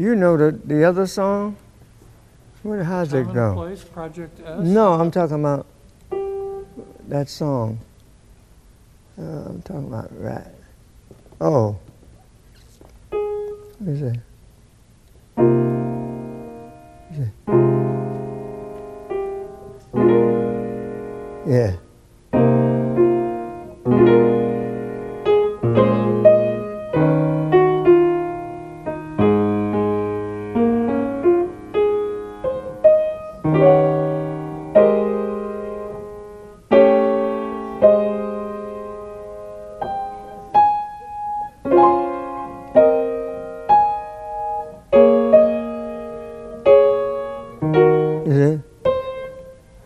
You know the, the other song? Where, how's it go? Place, Project S? No, I'm talking about that song. Uh, I'm talking about Rat. Oh. What is it? Is it? Yeah.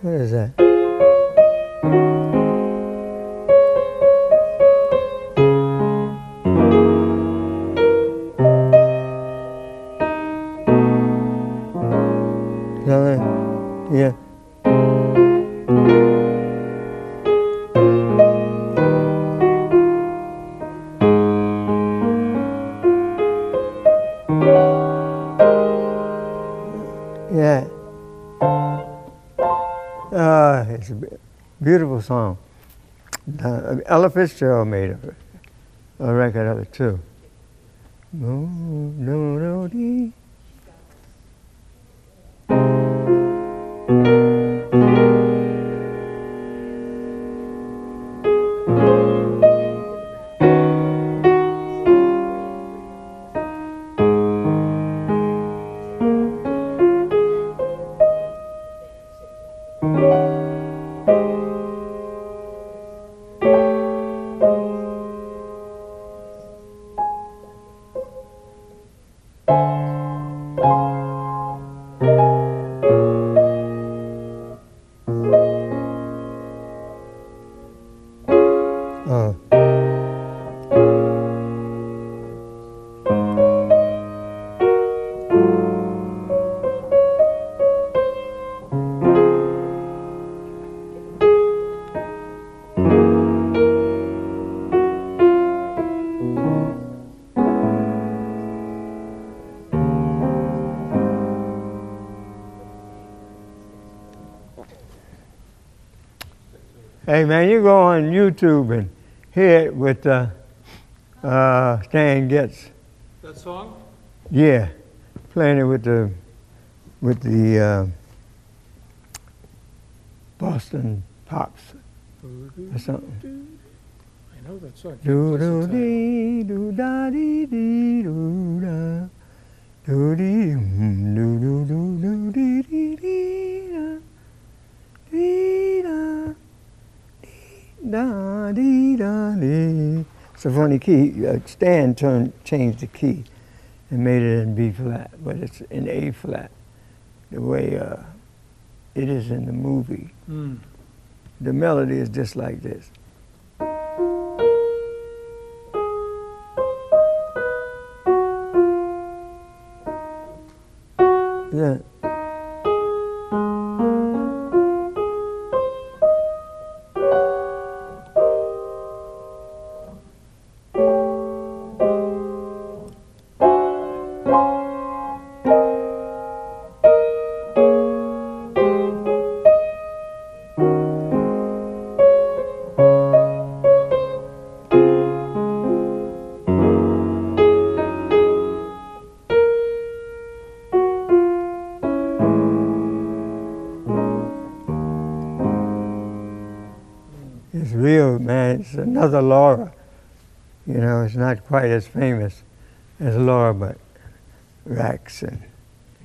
What is that? No, yeah. Yeah. It's a beautiful song. Uh, Ella Fitzgerald made a, a record of it too. No, no, no, dee. Hey man, you go on YouTube and hear it with uh, uh, Stan Getz. That song? Yeah, playing it with the with the uh, Boston Pops or something. I know that song. Do do dee do da dee dee do da do dee mm, do do do do dee dee dee da dee da dee da dee da dee. It's a funny key. Uh, Stan turned changed the key and made it in B flat, but it's in A flat, the way uh, it is in the movie. Hmm. The melody is just like this. Yeah. Real, man. It's another Laura. You know, it's not quite as famous as Laura, but Raksin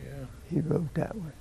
Yeah. he wrote that one.